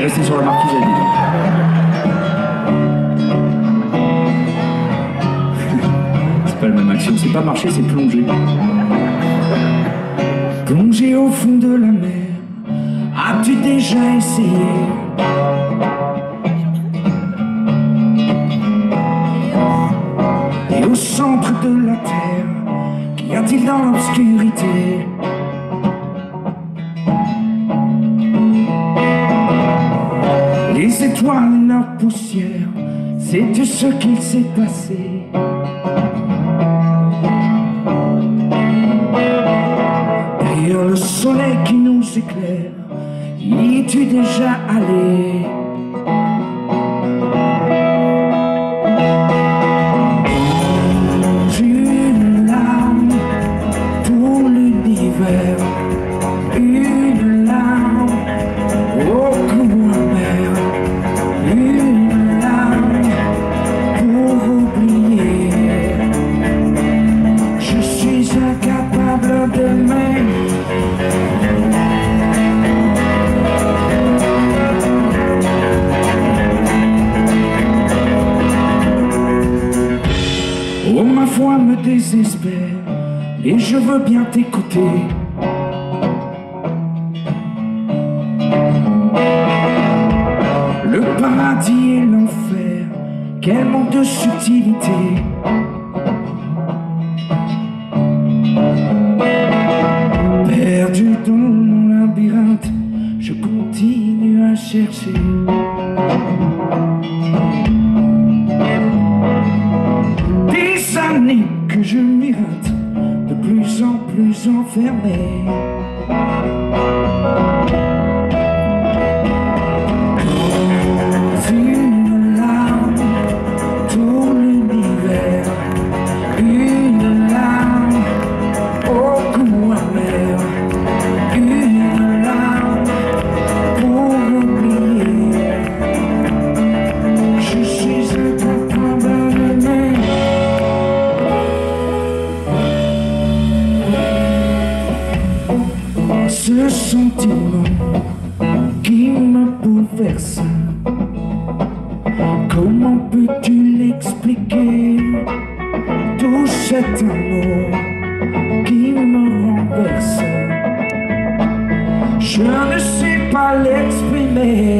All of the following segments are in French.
T'es resté sur la marquise à C'est pas la même action, c'est pas marcher, c'est plonger. Plonger au fond de la mer, as-tu déjà essayé? Et au centre de la terre, qu'y a-t-il dans l'obscurité? Les étoiles leur poussière, sais-tu ce qu'il s'est passé? Derrière le soleil qui nous éclaire, y es-tu déjà allé? Foi me désespère et je veux bien t'écouter. Le paradis et l'enfer, quel manque de subtilité. Perdu dans mon labyrinthe, je continue à chercher. j'enfermais le sentiment qui m'a bouleversé. Comment peux-tu l'expliquer? Tout cet amour qui me renverse. Je ne sais pas l'exprimer.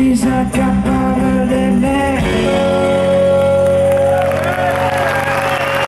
days I got